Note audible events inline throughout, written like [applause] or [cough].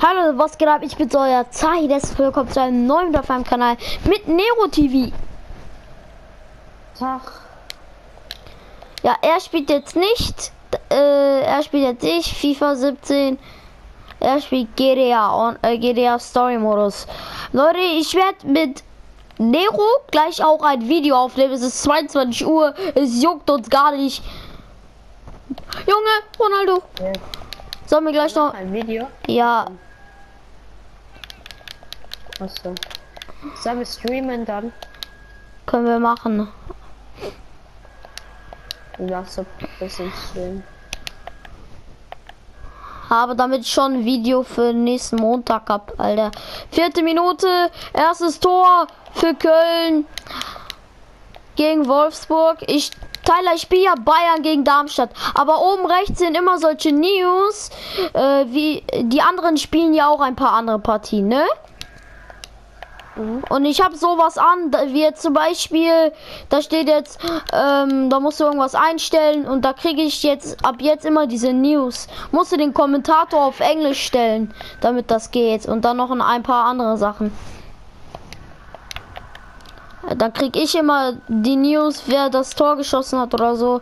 Hallo, was geht ab? Ich bin euer Zeides. Willkommen zu einem neuen auf meinem Kanal mit Nero TV. Tag. Ja, er spielt jetzt nicht. Äh, er spielt jetzt nicht FIFA 17. Er spielt GTA und äh, GTA Story Modus. Leute, ich werde mit Nero gleich auch ein Video aufnehmen. Es ist 22 Uhr. Es juckt uns gar nicht. Junge, Ronaldo. Ja. Sollen wir gleich noch. Ein Video. Ja, Achso. Sollen wir streamen dann? können wir machen. Machst so ein bisschen streamen. Habe damit schon ein Video für nächsten Montag ab, Alter. Vierte Minute, erstes Tor für Köln gegen Wolfsburg. Ich Tyler, ich spiele ja Bayern gegen Darmstadt. Aber oben rechts sind immer solche News. Äh, wie die anderen spielen ja auch ein paar andere Partien, ne? Und ich habe sowas an, wie jetzt zum Beispiel, da steht jetzt, ähm, da musst du irgendwas einstellen und da kriege ich jetzt ab jetzt immer diese News. Musst du den Kommentator auf Englisch stellen, damit das geht. Und dann noch ein, paar andere Sachen. Äh, Dann krieg ich immer die News, wer das Tor geschossen hat oder so.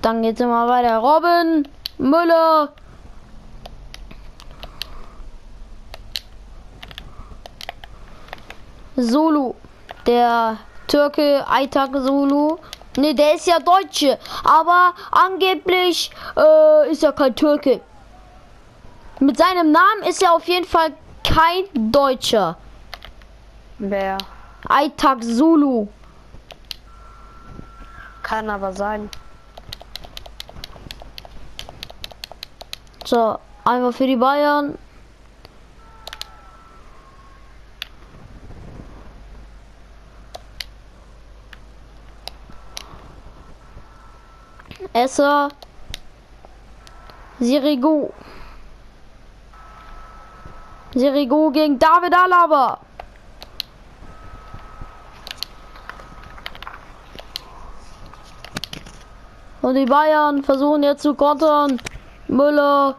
Dann geht's immer weiter. Robin, Müller, Zulu. Der Türke Aytak Zulu. Ne, der ist ja Deutsche. Aber angeblich äh, ist er kein Türke. Mit seinem Namen ist er auf jeden Fall kein Deutscher. Wer? Aytak Zulu. Kann aber sein. So, einmal für die Bayern. Esser. Sirigu. Sirigu gegen David Alaba. Und die Bayern versuchen jetzt zu kontern. Müller.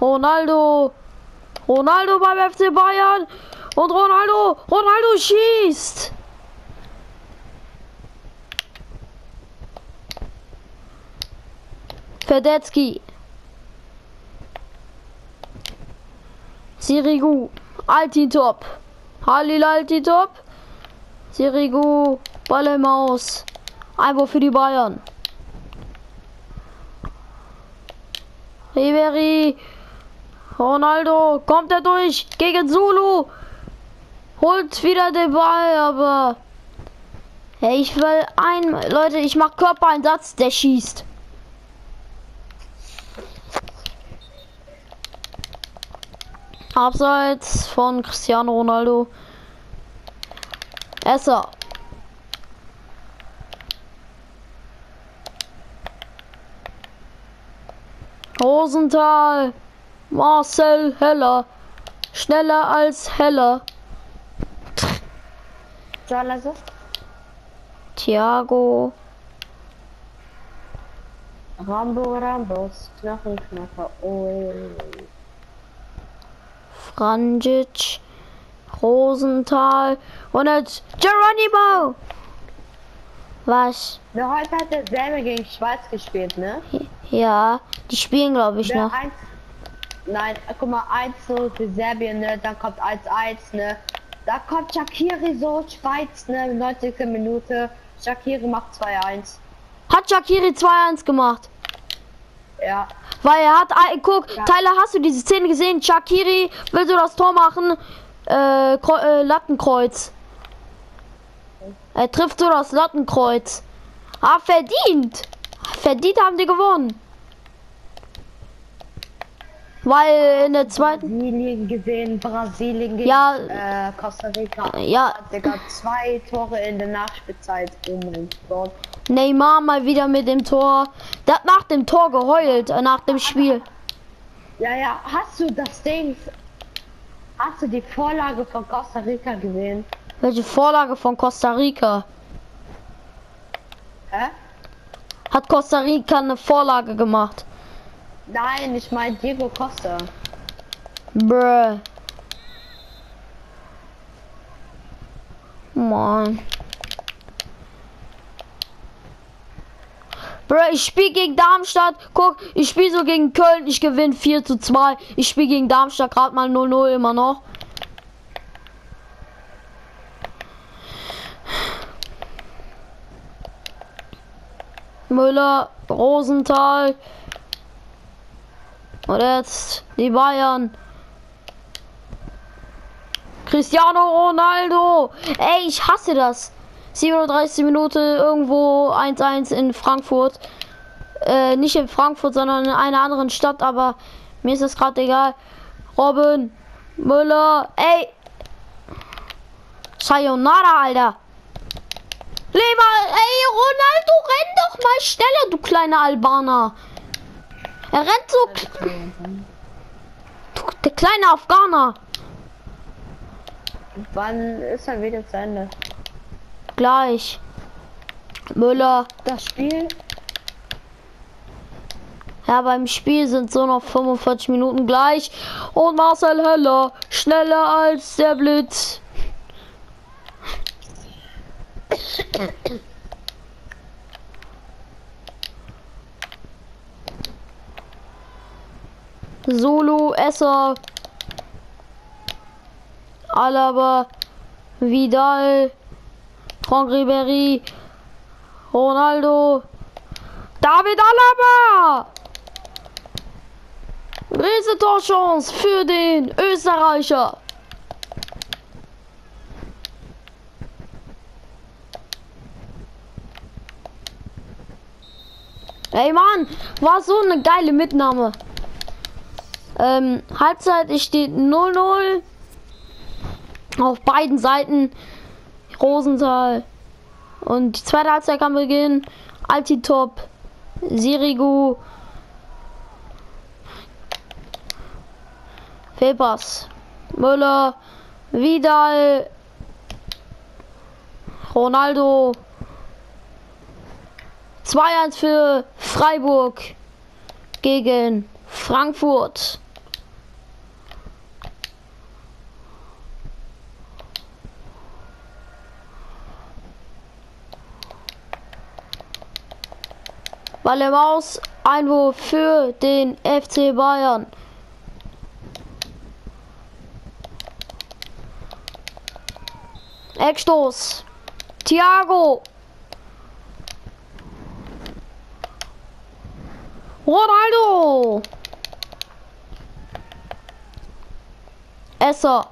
Ronaldo. Ronaldo beim FC Bayern. Und Ronaldo. Ronaldo schießt. Fedetski. Sirigu. Altintop. Halil Altintop. Sirigu. Ball im Aus. Einwurf für die Bayern. Ribery. Ronaldo. Kommt er durch. Gegen Zulu. Holt wieder den Ball, aber. Hey, ich will ein. Leute, ich mach Körpereinsatz. Der schießt. Abseits von Cristiano Ronaldo. Esser. Rosenthal. Marcel Heller. Schneller als Heller. Also? Thiago. Rambo Rambos. Knochenknacker. Oh. Franjic. Rosenthal. Und jetzt Geronimo. Was? Der heute hat der selber gegen Schweiz gespielt, ne? Ja, die spielen glaube ich Der noch. 1. Nein, guck mal, 1-0 für Serbien, ne? Dann kommt 1-1, ne? Da kommt Shakiri so, Schweiz, ne? 90. Minute. Shakiri macht 2-1. Hat Shakiri 2-1 gemacht. Ja. Weil er hat, ein- guck, Ja. Tyler, hast du diese Szene gesehen? Shakiri will so das Tor machen, äh, äh, Lattenkreuz. Er trifft so das Lattenkreuz. Ah, verdient. Verdient haben die gewonnen. Weil in der zweiten, Brasilien gesehen, Brasilien gegen Ja. äh, Costa Rica. ja, Digga, zwei Tore in der Nachspielzeit. Oh mein Gott. Neymar mal wieder mit dem Tor. Der hat nach dem Tor geheult, äh, nach dem Spiel. Ja, ja, hast du das Ding? Hast du die Vorlage von Costa Rica gesehen? Welche Vorlage von Costa Rica? Hä? Hat Costa Rica eine Vorlage gemacht? Nein, ich meine Diego Costa. Bruh. Mann. Bro, ich spiele gegen Darmstadt. Guck, ich spiele so gegen Köln. Ich gewinne 4 zu 2. Ich spiele gegen Darmstadt gerade mal 0-0 immer noch. Müller, Rosenthal. Und jetzt die Bayern. Cristiano Ronaldo. Ey, ich hasse das. 37 Minuten irgendwo 1-1 in Frankfurt. Äh, nicht in Frankfurt, sondern in einer anderen Stadt, aber mir ist das gerade egal. Robin, Müller, ey. Sayonara, Alter. Leber, ey, Ronaldo, renn doch mal schneller, du kleiner Albaner. Er rennt so. Der kleine Afghaner. Wann ist er wieder zu Ende? Gleich. Müller. Das Spiel? Ja, beim Spiel sind so noch 45 Minuten gleich. Und Marcel Heller schneller als der Blitz. Solo, Esser, Alaba, Vidal, Franck Ribéry, Ronaldo, David Alaba! Riesentorchance für den Österreicher. Ey Mann, war so eine geile Mitnahme. Ähm, Halbzeit steht 0-0 auf beiden Seiten. Rosenthal. Und die zweite Halbzeit kann beginnen. Altitop, Sirigu, Febers, Müller, Vidal, Ronaldo. 2-1 für Freiburg gegen Frankfurt. Walle Maus, Einwurf für den FC Bayern. Eckstoß. Thiago. Ronaldo. Esser.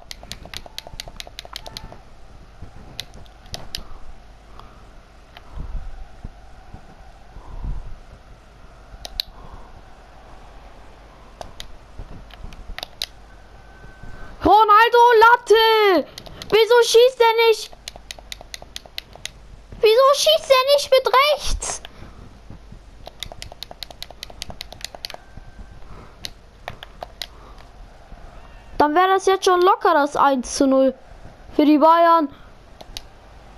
Ronaldo Latte! Wieso schießt er nicht? Wieso schießt er nicht mit rechts? Dann wäre das jetzt schon locker das 1 zu 0 für die Bayern.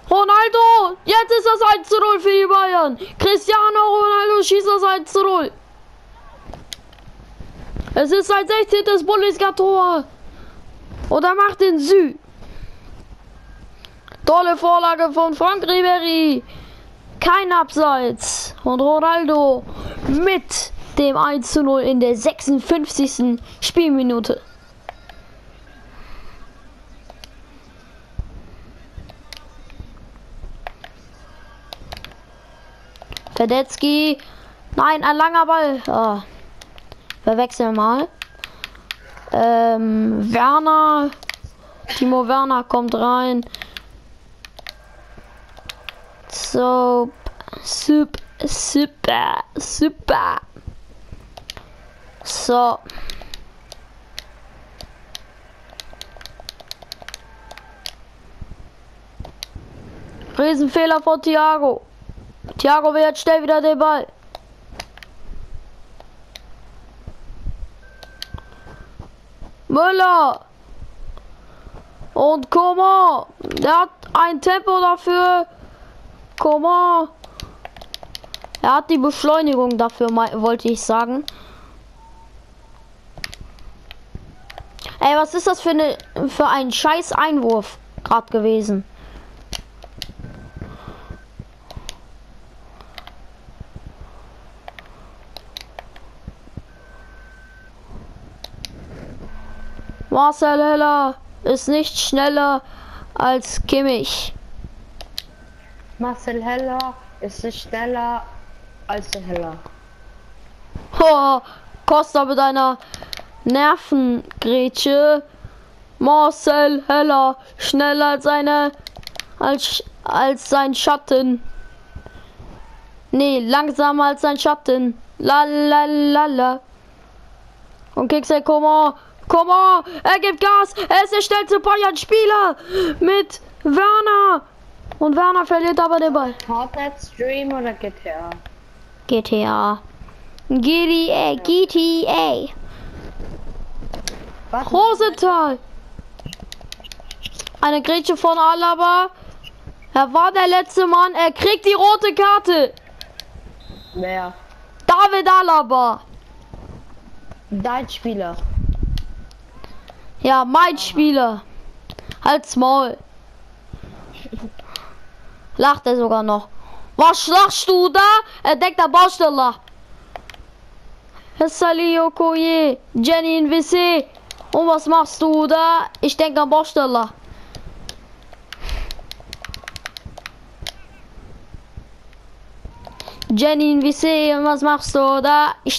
Ronaldo! Jetzt ist das 1 zu 0 für die Bayern. Cristiano Ronaldo schießt das 1 zu 0. Es ist sein 16. Bundesliga-Tor. Oder macht den Sü. Tolle Vorlage von Frank Ribery. Kein Abseits. Und Ronaldo mit dem 1 zu 0 in der 56. Spielminute. Fedetzky. Nein, ein langer Ball. Oh. Wir wechseln mal. Ähm, Werner. Timo Werner kommt rein. So, super, super, super. So. Riesenfehler von Thiago. Thiago will jetzt schnell wieder den Ball. Müller. Und Koma. Der hat ein Tempo dafür. Koma. Er hat die Beschleunigung dafür, wollte ich sagen. Ey, was ist das für, eine, für ein scheiß Einwurf gerade gewesen? Marcel Heller ist nicht schneller als Kimmich. Marcel Heller ist nicht schneller als der Heller. Oh, Costa mit einer Nervengrätsche. Marcel Heller schneller als seine als als sein Schatten. Nee, langsamer als sein Schatten. La la la la. Und Kixel, komm komm on, er gibt Gas. Er ist der schnellste Bayern-Spieler mit Werner. Und Werner verliert aber den Ball. Fortnite Stream oder GTA? GTA. GTA, GTA. Rosenthal. Eine Grätsche von Alaba. Er war der letzte Mann. Er kriegt die rote Karte. Wer? David Alaba. Dein Spieler. Ja, mein Spieler. Halt's Maul. Lacht er sogar noch. Was lachst du da? Er denkt der Bausteller. Sali Okoye, Jenny in WC. Und was machst du da? Ich denke am Bausteller. Jenny in WC, und was machst du da? Ich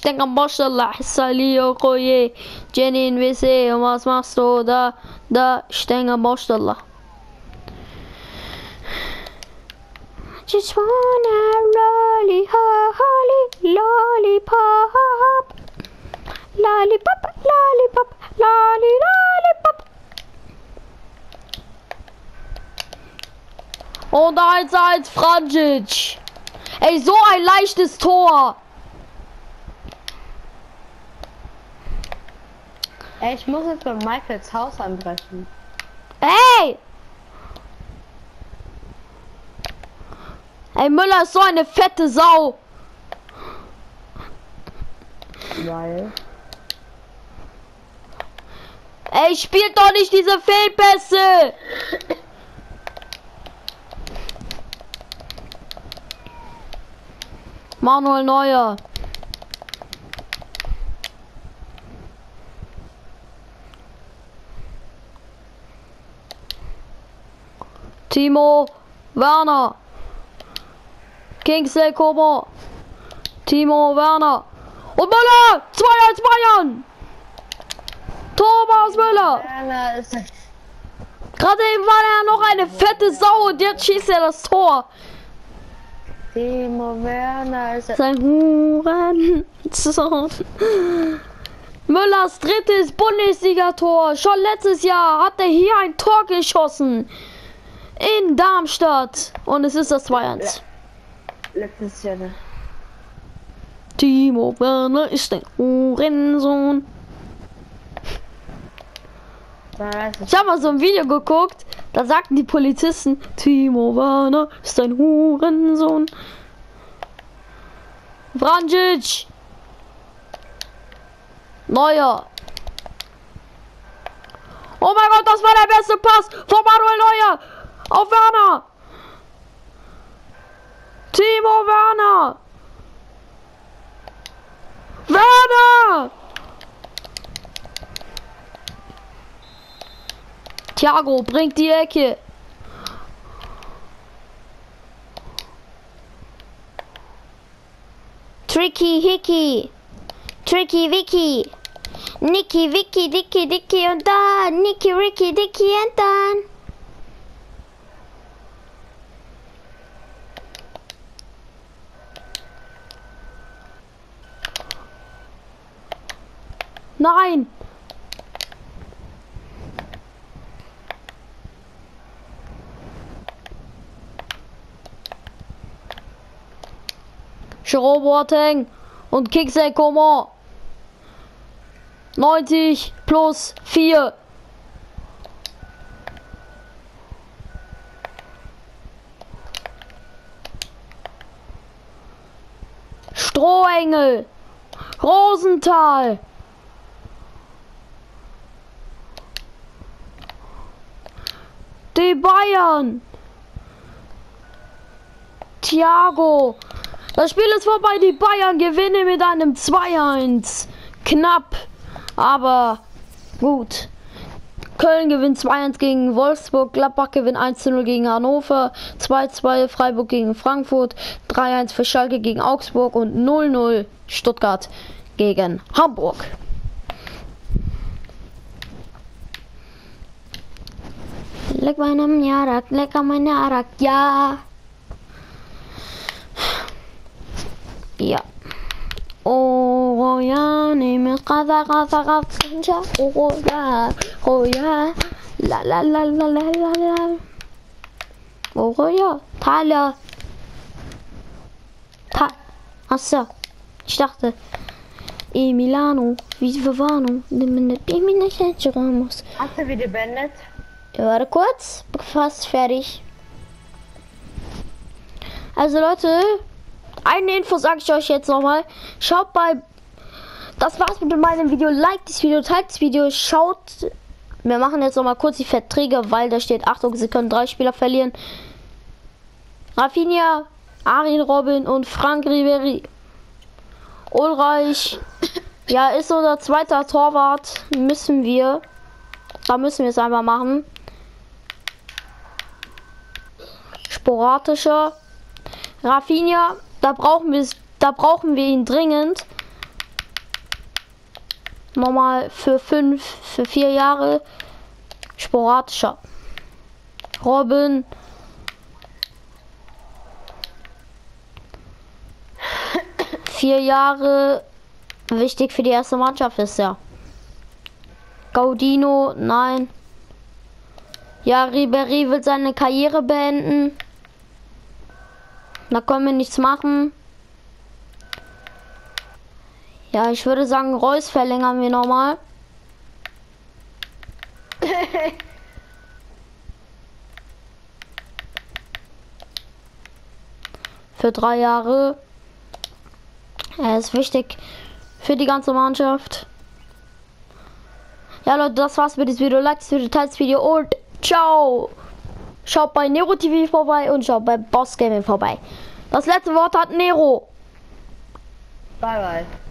denke am Bausteller. Sali Okoye, Jenny in WC, und was machst du da? Da, ich denke am Bausteller. Just wanna lolly holly lollipop Lollipop, lollipop, lolly lollipop Und 1-1 Franjic. Ey, so ein leichtes Tor. Ey, ich muss jetzt bei Michaels Haus anbrechen. Ey! Ey, Müller ist so eine fette Sau. Weil. Ey, spielt doch nicht diese Fehlpässe. [laughs] Manuel Neuer. Timo Werner. Kingsley Coman. Timo Werner. Und Müller! 2 1 Bayern! Thomas Müller! Gerade eben war er noch eine fette Sau und jetzt schießt er das Tor. Timo Werner ist Sein Hurensohn. Müllers drittes Bundesligator. Schon letztes Jahr hat er hier ein Tor geschossen. In Darmstadt. Und es ist das 2-1. letztes Jahr. ne? Timo Werner ist ein Hurensohn. Ich habe mal so ein Video geguckt, da sagten die Polizisten, Timo Werner ist ein Hurensohn. Vranjic. Neuer. Oh mein Gott, das war der beste Pass von Manuel Neuer auf Werner. Timo Werner. Werner. Thiago bringt die Ecke. Tricky Hickey. Tricky Vicky. Nicky Vicky Dicky Dicky und dann Nicky Ricky Dicky und dann. Nein! Jerome Boateng und Kingsley Coman. 90 plus 4. Strohengel. Rosenthal. Die Bayern. Thiago. Das Spiel ist vorbei. Die Bayern gewinnen mit einem 2-1. Knapp. Aber gut. Köln gewinnt 2-1 gegen Wolfsburg, Gladbach gewinnt 1-0 gegen Hannover, 2-2 Freiburg gegen Frankfurt, 3-1 für Schalke gegen Augsburg und 0-0 Stuttgart gegen Hamburg. Leck meinem Jarak, lecker mein Jarak, ja. Ja. Oh Rafa, Rafa, Rafa, oh ja, oh ja, la la la la la la la. Oh ja, Thaler. Ta Achso, ich dachte, Emiliano, wie wir waren, nimm mir nicht Ramos. Hast du wieder beendet? Ja, warte kurz, fast fertig. Also Leute, eine Info sage ich euch jetzt nochmal. Schaut bei. Das war's mit meinem Video. Like das Video, teilt das Video, schaut. Wir machen jetzt nochmal kurz die Verträge, weil da steht, Achtung, sie können drei Spieler verlieren. Rafinha, Arin Robin und Frank Ribery. Ulreich. Ja, ist unser zweiter Torwart. Müssen wir. Da müssen wir es einfach machen. Sporatischer. Rafinha, da brauchen wir da brauchen wir ihn dringend. Nochmal für fünf, für vier Jahre. Sporatischer. Robin. Vier Jahre wichtig für die erste Mannschaft ist ja. Gaudino, nein. Ja, Ribery will seine Karriere beenden. Da können wir nichts machen. Ja, ich würde sagen, Reus verlängern wir nochmal. [laughs] Für drei Jahre. Er ist wichtig für die ganze Mannschaft. Ja, Leute, das war's mit diesem Video. Like das Video, teilt das Video und ciao. Schaut bei Nero TV vorbei und schaut bei Boss Gaming vorbei. Das letzte Wort hat Nero. Bye bye.